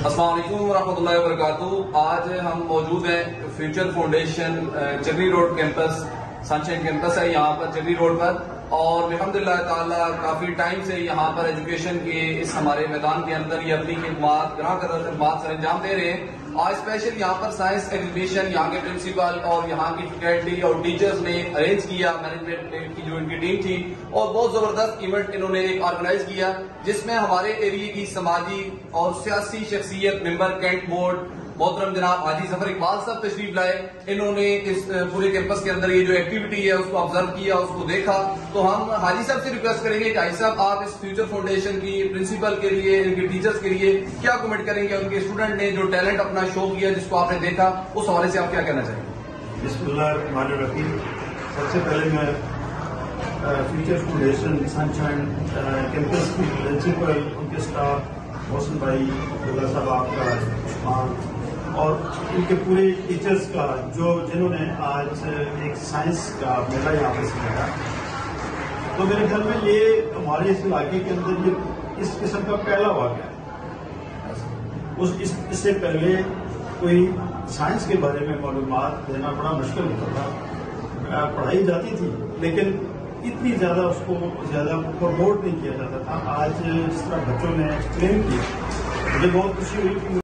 असलम वरहमल वरक आज हम मौजूद हैं Future Foundation Channi Road campus Sunshine campus है, यहाँ पर चगरी रोड पर। और अलहमदिल्ला ताला, काफ़ी टाइम से यहाँ पर एजुकेशन के इस हमारे मैदान के अंदर ये अपनी खिदमात, ग्राह खदमात सर अंजाम दे रहे हैं। आज स्पेशल यहाँ पर साइंस एग्जीबिशन यहाँ के प्रिंसिपल और यहाँ की फैकल्टी और टीचर्स ने अरेंज किया मैनेजमेंट की जो इनकी टीम थी। और बहुत ज़बरदस्त इवेंट इन्होंने एक ऑर्गेनाइज किया, जिसमें हमारे एरिए की समाजी और सियासी शख्सियत मेंबर कैंट बोर्ड मोहतरम जनाब हाजी सफ़र इकबाल साहब तशरीफ़ लाए। इन्होंने इस पूरे कैंपस के अंदर ये जो एक्टिविटी है, उसको ऑब्ज़र्व किया, उसको देखा। तो हम हाजी साहब से रिक्वेस्ट करेंगे कि हाजी साहब, आप इस फ्यूचर फाउंडेशन की प्रिंसिपल के लिए, इनके टीचर्स के लिए क्या कमेंट करेंगे? उनके स्टूडेंट ने जो टैलेंट अपना शो किया, जिसको आपने देखा, उस हवाले से आप क्या कहना चाहेंगे? सबसे पहले मैं फ्यूचर फाउंडेशन सनशाइन कैंपस की प्रिंसिपल उनके स्टाफ मोहसिन भाई साहब, आपका और उनके पूरे टीचर्स का जो जिन्होंने आज एक साइंस का मेला यहाँ पे सिखाया तो मेरे ख्याल में ये हमारे इस इलाके के अंदर ये इस किस्म का पहला वाक्य है। उस इस, इससे पहले कोई साइंस के बारे में मालूम देना बड़ा मुश्किल होता था। पढ़ाई जाती थी लेकिन इतनी ज़्यादा उसको ज़्यादा प्रमोट नहीं किया जाता था। आज इस तरह बच्चों ने एक्सप्लेन किया। मुझे बहुत खुशी हुई कि